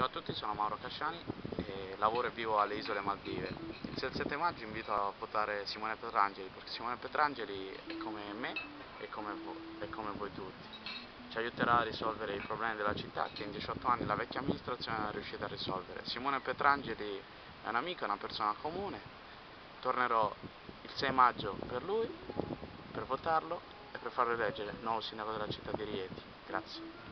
Ciao a tutti, sono Mauro Casciani e lavoro e vivo alle isole Maldive. Il 7 maggio invito a votare Simone Petrangeli perché Simone Petrangeli è come me e come, voi, come voi tutti. Ci aiuterà a risolvere i problemi della città che in 18 anni la vecchia amministrazione non è riuscita a risolvere. Simone Petrangeli è un amico, è una persona comune. Tornerò il 6 maggio per lui, per votarlo e per farlo eleggere nuovo sindaco della città di Rieti. Grazie.